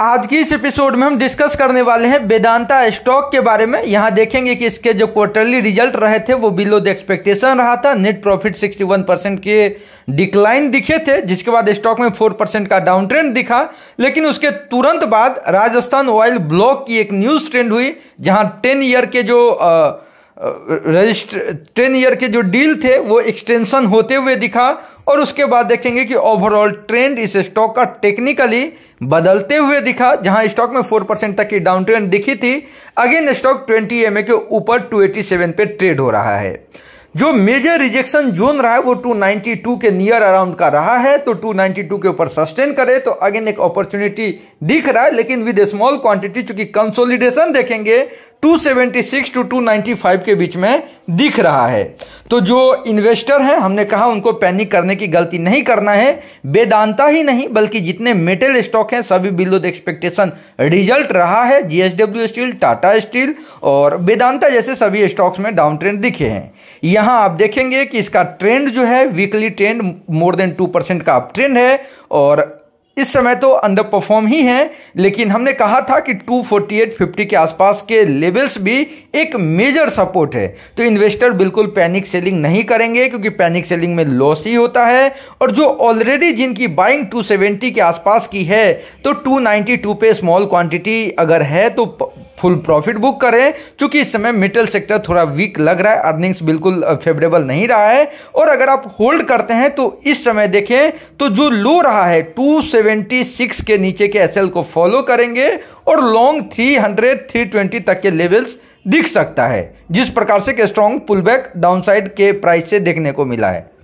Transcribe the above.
आज की इस एपिसोड में हम डिस्कस करने वाले हैं वेदांता स्टॉक के बारे में। यहाँ देखेंगे कि इसके जो क्वार्टरली रिज़ल्ट रहे थे, वो बिलो द एक्सपेक्टेशन रहा था। नेट प्रॉफिट 61 परसेंट के डिक्लाइन दिखे थे, जिसके बाद स्टॉक में 4 परसेंट का डाउन ट्रेंड दिखा। लेकिन उसके तुरंत बाद राजस्थान ऑयल ब्लॉक की एक न्यूज़ ट्रेंड हुई, जहाँ टेन ईयर के जो रजिस्टर टेन ईयर के जो डील थे, वो एक्सटेंशन होते हुए दिखा और उसके बाद देखेंगे कि ओवरऑल ट्रेंड इस स्टॉक का टेक्निकली बदलते हुए दिखा, जहाँ स्टॉक में फोर परसेंट तक की डाउन ट्रेंड दिखी थी। अगेन स्टॉक ट्वेंटी एम के ऊपर टू एटी सेवन पे ट्रेड हो रहा है। जो मेजर रिजेक्शन जोन रहा है, वो 292 के नियर अराउंड का रहा है तो 292 के ऊपर सस्टेन करे तो अगेन एक अपॉर्चुनिटी दिख रहा है, लेकिन विद स्मॉल क्वांटिटी चूँकि कंसोलिडेशन देखेंगे 276 टू 295 के बीच में दिख रहा है। तो जो इन्वेस्टर हैं, हमने कहा उनको पैनिक करने की गलती नहीं करना है वेदांता ही नहीं, बल्कि जितने मेटल स्टॉक हैं, सभी बिलो द एक्सपेक्टेशन रिज़ल्ट रहा है जीएसडब्ल्यू स्टील, टाटा स्टील, और वेदांता जैसे सभी स्टॉक्स में डाउन ट्रेंड दिखे हैं। यहाँ आप देखेंगे कि इसका ट्रेंड जो है, weekly trend, more than two percent का अप ट्रेंड है, और इस समय तो अंडर परफॉर्म ही है, लेकिन हमने कहा था कि 248.50 के आसपास के लेवल्स भी एक मेजर सपोर्ट है। तो इन्वेस्टर बिल्कुल पैनिक सेलिंग नहीं करेंगे, क्योंकि पैनिक सेलिंग में लॉस ही होता है। और जो ऑलरेडी जिनकी बाइंग 270 के आसपास की है तो 292 पे स्मॉल क्वांटिटी अगर है तो फुल प्रॉफिट बुक करें। क्योंकि इस समय मेटल सेक्टर थोड़ा वीक लग रहा है अर्निंग्स बिल्कुल फेवरेबल नहीं रहा है। और अगर आप होल्ड करते हैं तो इस समय देखें तो जो लो रहा है 276 के नीचे के एसएल को फॉलो करेंगे और लॉन्ग 300 320 तक के लेवल्स दिख सकता है, जिस प्रकार से स्ट्रॉन्ग पुलबैक डाउनसाइड के प्राइस से देखने को मिला है।